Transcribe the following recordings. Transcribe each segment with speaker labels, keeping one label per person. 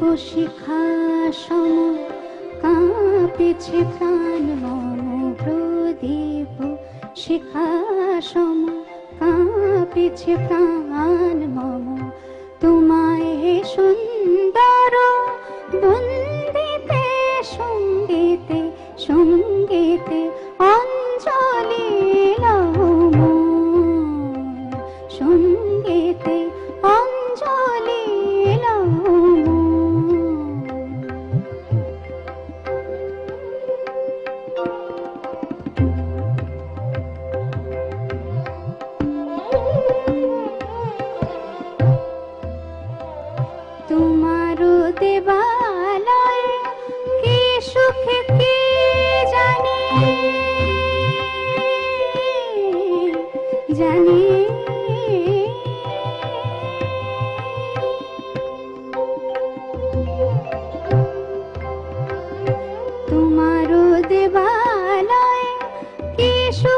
Speaker 1: শিখা সম কাঁপেছে প্রাণ মম প্রদীপ শিখা সম কাঁপেছে প্রাণ মম। তোমায় হে সুন্দর তোমারও দেবালয় কি সুখ কে জানে? জানে? সুখ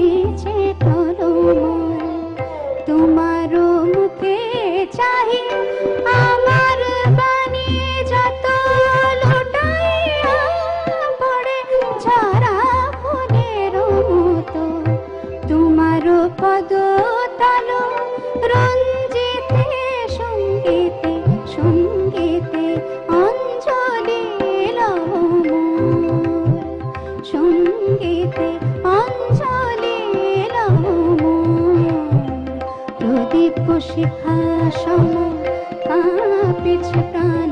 Speaker 1: তোমার মুখে চাহি আমার যত তোমার পদ তালো রঞ্জিতে সঙ্গীতে শিখা সম কাঁপেছে প্রাণ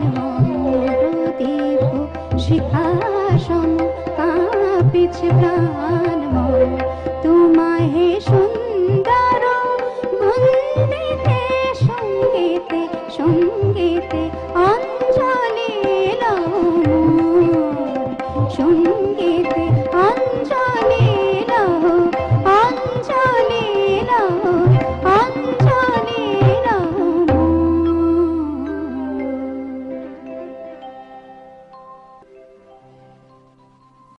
Speaker 1: প্রাণ